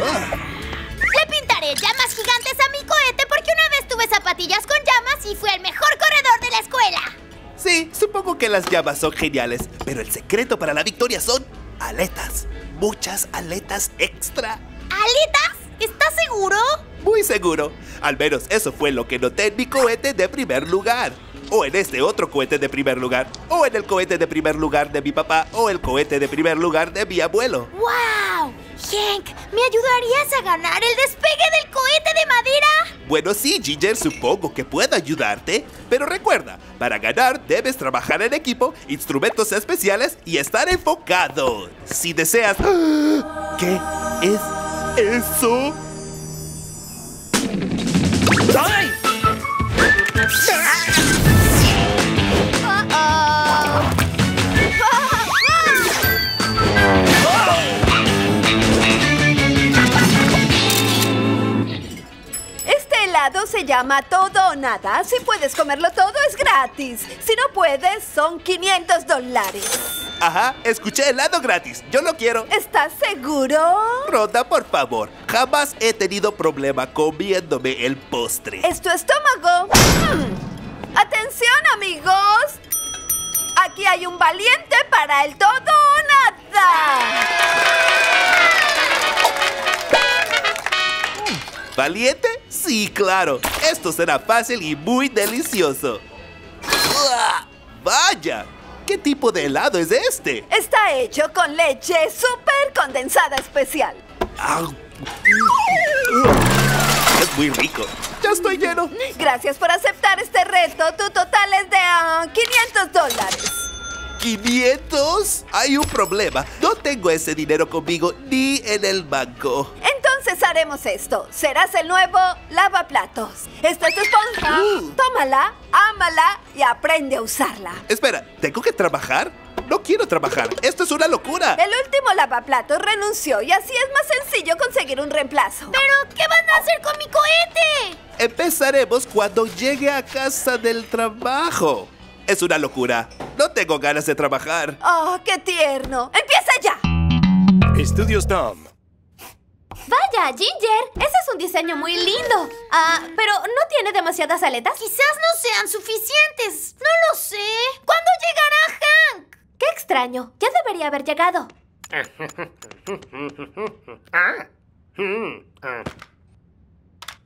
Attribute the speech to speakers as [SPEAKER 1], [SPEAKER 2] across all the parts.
[SPEAKER 1] Le pintaré llamas gigantes a mi cohete porque una vez tuve zapatillas con llamas y fue el mejor corredor de la escuela.
[SPEAKER 2] Sí, supongo que las llamas son geniales, pero el secreto para la victoria son aletas. Muchas aletas extra.
[SPEAKER 1] ¿Aletas? ¿Estás seguro?
[SPEAKER 2] Muy seguro. Al menos eso fue lo que noté en mi cohete de primer lugar. O en este otro cohete de primer lugar. O en el cohete de primer lugar de mi papá. O el cohete de primer lugar de mi abuelo.
[SPEAKER 1] ¡Wow! Hank, ¿me ayudarías a ganar el despegue del cohete de madera?
[SPEAKER 2] Bueno, sí, Ginger, supongo que puedo ayudarte. Pero recuerda, para ganar debes trabajar en equipo, instrumentos especiales y estar enfocado. Si deseas... ¿Qué es eso? ¡Ay!
[SPEAKER 3] Llama todo o nada. Si puedes comerlo todo es gratis. Si no puedes, son 500 dólares.
[SPEAKER 2] Ajá, escuché helado gratis. Yo lo quiero.
[SPEAKER 3] ¿Estás seguro?
[SPEAKER 2] Ronda, por favor. Jamás he tenido problema comiéndome el postre.
[SPEAKER 3] ¿Es tu estómago? Mm. ¡Atención, amigos! Aquí hay un valiente para el todo o nada.
[SPEAKER 2] ¿Valiente? Sí, claro. Esto será fácil y muy delicioso. ¡Uah! ¡Vaya! ¿Qué tipo de helado es este?
[SPEAKER 3] Está hecho con leche súper condensada especial.
[SPEAKER 2] Es muy rico. Ya estoy lleno.
[SPEAKER 3] Gracias por aceptar este reto. Tu total es de ah, 500 dólares.
[SPEAKER 2] ¿500? Hay un problema. No tengo ese dinero conmigo ni en el banco.
[SPEAKER 3] Entonces haremos esto. Serás el nuevo lavaplatos. Esta es tu esponja.
[SPEAKER 2] Uh.
[SPEAKER 3] Tómala, ámala y aprende a usarla.
[SPEAKER 2] Espera, ¿tengo que trabajar? No quiero trabajar. Esto es una locura.
[SPEAKER 3] El último lavaplatos renunció y así es más sencillo conseguir un reemplazo.
[SPEAKER 1] ¿Pero qué van a hacer con mi cohete?
[SPEAKER 2] Empezaremos cuando llegue a casa del trabajo. Es una locura. No tengo ganas de trabajar.
[SPEAKER 3] ¡Oh, qué tierno! ¡Empieza ya!
[SPEAKER 4] Estudios Tom.
[SPEAKER 5] Vaya, Ginger, ese es un diseño muy lindo. Ah, pero ¿no tiene demasiadas aletas?
[SPEAKER 1] Quizás no sean suficientes. No lo sé. ¿Cuándo llegará Hank?
[SPEAKER 5] Qué extraño. Ya debería haber llegado.
[SPEAKER 6] Ah. Mm, ah.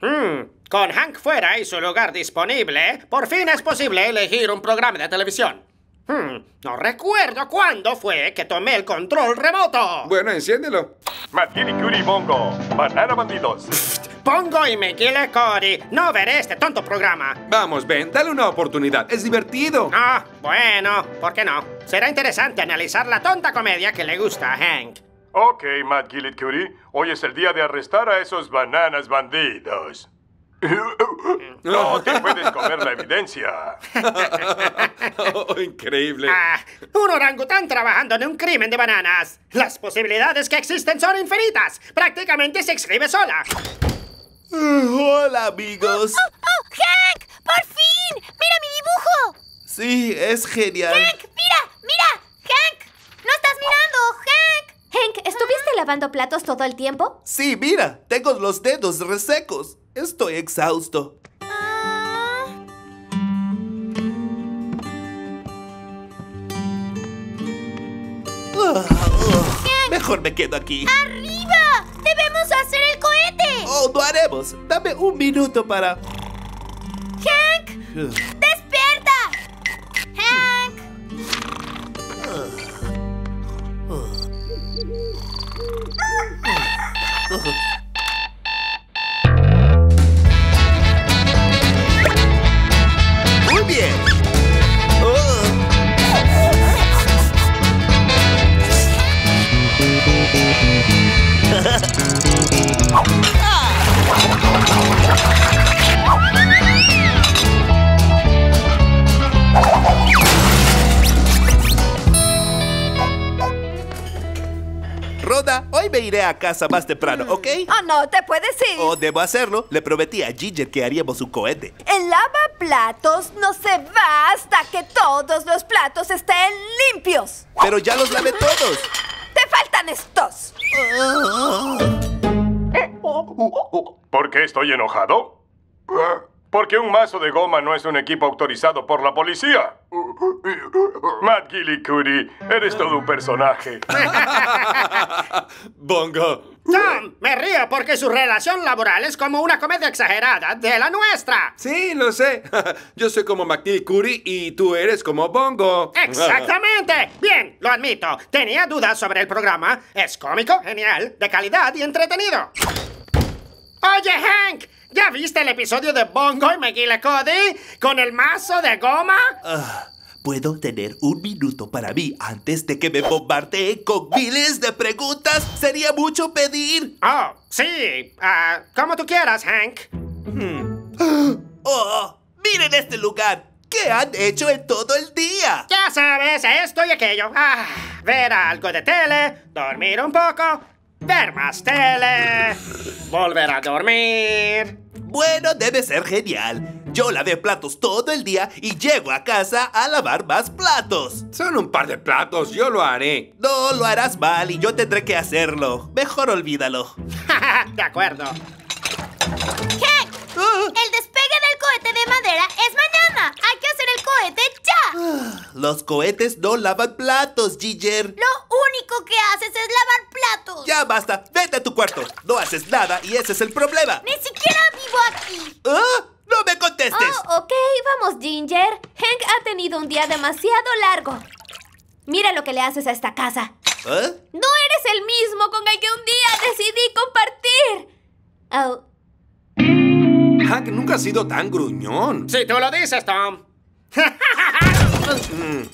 [SPEAKER 6] Mm, Con Hank fuera y su lugar disponible, por fin es posible elegir un programa de televisión. Hmm, No recuerdo cuándo fue que tomé el control remoto.
[SPEAKER 7] Bueno, enciéndelo.
[SPEAKER 4] Matkini Curie Mongo. Banana Bandidos.
[SPEAKER 6] Pongo y me quile Cody. No veré este tonto programa.
[SPEAKER 7] Vamos, Ben, dale una oportunidad. Es divertido.
[SPEAKER 6] Ah, bueno, ¿por qué no? Será interesante analizar la tonta comedia que le gusta a Hank.
[SPEAKER 4] Ok, Matt Gillett Curie. Hoy es el día de arrestar a esos bananas bandidos. No te puedes comer la evidencia.
[SPEAKER 7] Oh, increíble.
[SPEAKER 6] Ah, un orangután trabajando en un crimen de bananas. Las posibilidades que existen son infinitas. Prácticamente se escribe sola.
[SPEAKER 2] Hola, amigos.
[SPEAKER 1] ¡Oh, Hank! ¡Por fin! ¡Mira mi dibujo!
[SPEAKER 2] Sí, es genial.
[SPEAKER 1] ¡Hank, mira! ¡Mira! ¡Hank! ¡No estás mirando! ¡Hank!
[SPEAKER 5] Hank, ¿estuviste lavando platos todo el tiempo?
[SPEAKER 2] Sí, mira, tengo los dedos resecos. Estoy exhausto.
[SPEAKER 1] Ah,
[SPEAKER 2] Mejor me quedo aquí.
[SPEAKER 1] ¡Arriba! ¡Debemos hacer el cohete!
[SPEAKER 2] Oh, lo haremos. Dame un minuto para...
[SPEAKER 1] ¡Hank!
[SPEAKER 2] Muy Rhoda, hoy me iré a casa más temprano, ¿ok?
[SPEAKER 3] Oh, no, te puedes ir.
[SPEAKER 2] O debo hacerlo. Le prometí a Ginger que haríamos un cohete.
[SPEAKER 3] El lavaplatos no se va hasta que todos los platos estén limpios.
[SPEAKER 2] Pero ya los lavé todos.
[SPEAKER 3] Te faltan estos.
[SPEAKER 4] ¿Por qué estoy enojado? Porque un mazo de goma no es un equipo autorizado por la policía. Matt Gillicuddy, eres todo un personaje.
[SPEAKER 7] Bongo.
[SPEAKER 6] Tom, me río porque su relación laboral es como una comedia exagerada de la nuestra.
[SPEAKER 7] Sí, lo sé. Yo soy como Curry y tú eres como Bongo.
[SPEAKER 6] Exactamente. Bien, lo admito. Tenía dudas sobre el programa. Es cómico, genial, de calidad y entretenido. Oye, Hank, ¿ya viste el episodio de Bongo y McGillicuddy con el mazo de goma?
[SPEAKER 2] Ah, ¿Puedo tener un minuto para mí antes de que me bombardeen con miles de preguntas? Sería mucho pedir.
[SPEAKER 6] Oh, sí. Ah, como tú quieras, Hank.
[SPEAKER 2] ¡Oh! ¡Miren este lugar! ¿Qué han hecho en todo el día?
[SPEAKER 6] Ya sabes, esto y aquello. Ah, ver algo de tele, dormir un poco, ver más tele, volver a dormir.
[SPEAKER 2] Bueno, debe ser genial. Yo lavé platos todo el día y llego a casa a lavar más platos.
[SPEAKER 7] Son un par de platos, yo lo haré.
[SPEAKER 2] No, lo harás mal y yo tendré que hacerlo. Mejor olvídalo.
[SPEAKER 6] de acuerdo.
[SPEAKER 1] Hank,
[SPEAKER 2] Ah,
[SPEAKER 1] el despegue del cohete de madera es mañana. Hay que hacer el cohete ya.
[SPEAKER 2] los cohetes no lavan platos, Ginger.
[SPEAKER 1] Lo único que haces es lavar platos.
[SPEAKER 2] Ya basta, vete a tu cuarto. No haces nada y ese es el problema.
[SPEAKER 1] Ni siquiera vivo aquí.
[SPEAKER 2] ¿Ah? ¡No me contestes!
[SPEAKER 5] Oh, ok, vamos, Ginger. Hank ha tenido un día demasiado largo. Mira lo que le haces a esta casa.
[SPEAKER 2] ¿Ah?
[SPEAKER 5] No eres el mismo con el que un día decidí compartir. Oh,
[SPEAKER 7] Hank nunca ha sido tan gruñón.
[SPEAKER 6] Si tú lo dices, Tom.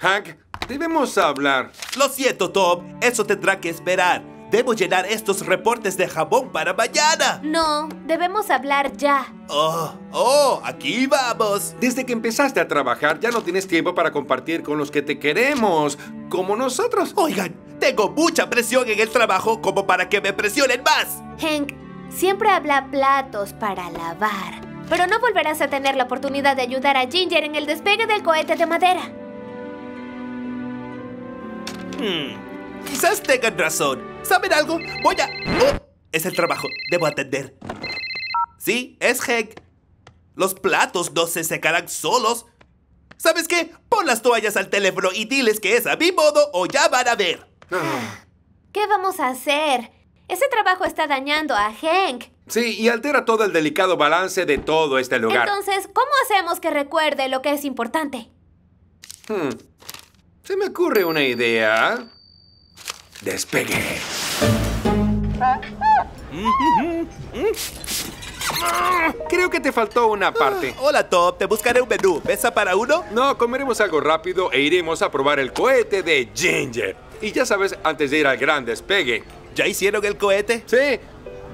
[SPEAKER 7] Hank, debemos hablar.
[SPEAKER 2] Lo siento, Tom. Eso tendrá que esperar. Debo llenar estos reportes de jabón para mañana.
[SPEAKER 5] no, debemos hablar ya.
[SPEAKER 2] Oh, oh, aquí vamos.
[SPEAKER 7] Desde que empezaste a trabajar ya no tienes tiempo para compartir con los que te queremos, como nosotros.
[SPEAKER 2] Oigan, tengo mucha presión en el trabajo como para que me presionen más.
[SPEAKER 5] Hank, siempre habla platos para lavar. Pero no volverás a tener la oportunidad de ayudar a Ginger en el despegue del cohete de madera.
[SPEAKER 2] Hmm, quizás tengan razón. ¿Saben algo? Voy a... Oh, es el trabajo. Debo atender. Sí, es Hank. Los platos no se secarán solos. ¿Sabes qué? Pon las toallas al teléfono y diles que es a mi modo o ya van a ver.
[SPEAKER 5] ¿Qué vamos a hacer? Ese trabajo está dañando a Hank.
[SPEAKER 7] Sí, y altera todo el delicado balance de todo este lugar.
[SPEAKER 5] Entonces, ¿cómo hacemos que recuerde lo que es importante?
[SPEAKER 7] Hmm. Se me ocurre una idea. Despegue. Creo que te faltó una parte.
[SPEAKER 2] Hola, Tom. Te buscaré un menú. ¿Mesa para uno?
[SPEAKER 7] No, comeremos algo rápido e iremos a probar el cohete de Ginger. Y ya sabes, antes de ir al gran despegue.
[SPEAKER 2] ¿Ya hicieron el cohete?
[SPEAKER 7] Sí,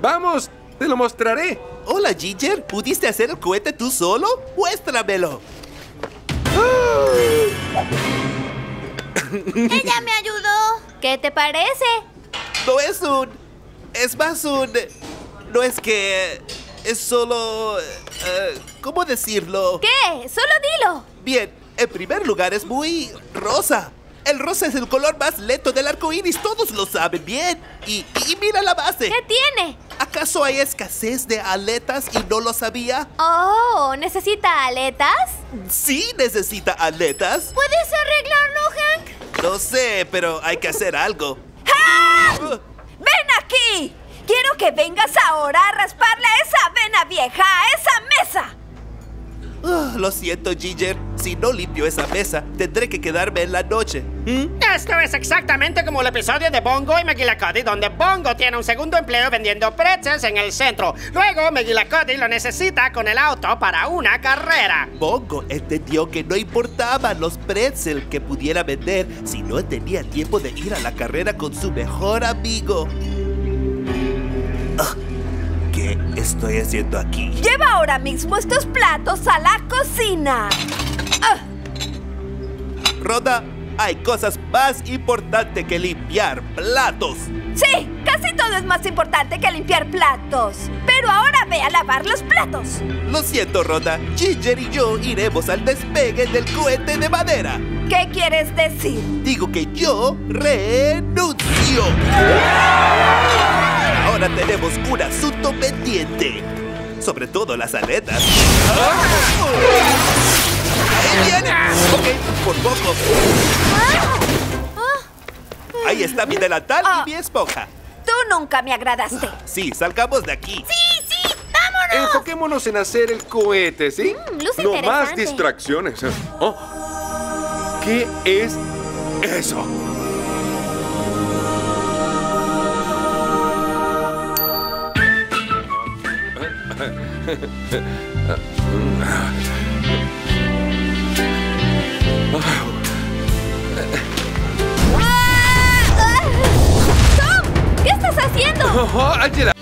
[SPEAKER 7] vamos, te lo mostraré.
[SPEAKER 2] Hola, Ginger. ¿Pudiste hacer el cohete tú solo? Muéstramelo.
[SPEAKER 1] Ella me ayudó.
[SPEAKER 5] ¿Qué te parece?
[SPEAKER 2] No es un... Es más un... No es que... Es solo... eh, ¿Cómo decirlo?
[SPEAKER 5] ¿Qué? Solo dilo.
[SPEAKER 2] Bien, en primer lugar es muy rosa. El rosa es el color más lento del arco iris, todos lo saben bien. Y, y mira la base.
[SPEAKER 5] ¿Qué tiene?
[SPEAKER 2] ¿Acaso hay escasez de aletas y no lo sabía?
[SPEAKER 5] Oh, ¿necesita aletas?
[SPEAKER 2] Sí necesita aletas.
[SPEAKER 1] ¿Puedes arreglarlo,
[SPEAKER 2] No sé, pero hay que hacer algo.
[SPEAKER 3] ¡Ven aquí! Quiero que vengas ahora a rasparle a esa vena vieja a esa mesa.
[SPEAKER 2] uh, lo siento, Ginger. Si no limpio esa mesa, tendré que quedarme en la noche. ¿Mm?
[SPEAKER 6] Esto es exactamente como el episodio de Bongo y McGillicuddy, donde Bongo tiene un segundo empleo vendiendo pretzels en el centro. Luego, McGillicuddy lo necesita con el auto para una carrera.
[SPEAKER 2] Bongo entendió que no importaban los pretzel que pudiera vender si no tenía tiempo de ir a la carrera con su mejor amigo. Ah, ¿Qué estoy haciendo aquí?
[SPEAKER 3] Lleva ahora mismo estos platos a la cocina. Ah,
[SPEAKER 2] Rhoda, hay cosas más importantes que limpiar platos.
[SPEAKER 3] sí, casi todo es más importante que limpiar platos. Pero ahora ve a lavar los platos.
[SPEAKER 2] Lo siento, Rhoda. Ginger y yo iremos al despegue del cohete de madera.
[SPEAKER 3] ¿Qué quieres decir?
[SPEAKER 2] Digo que yo renuncio.
[SPEAKER 3] ¡Ah!
[SPEAKER 2] Ahora tenemos un asunto pendiente. Sobre todo las aletas. ¡Ahí viene! Ok, por poco. Ahí está mi delantal y mi esponja.
[SPEAKER 3] Tú nunca me agradaste.
[SPEAKER 2] Sí, salgamos de aquí.
[SPEAKER 1] ¡Sí, sí! ¡Vámonos!
[SPEAKER 7] Enfoquémonos en hacer el cohete, ¿sí?
[SPEAKER 5] Mm, luce
[SPEAKER 7] no más distracciones. Oh. ¿Qué es eso?
[SPEAKER 5] ¡Tom! ¿Qué estás haciendo?
[SPEAKER 7] Oh, Angela,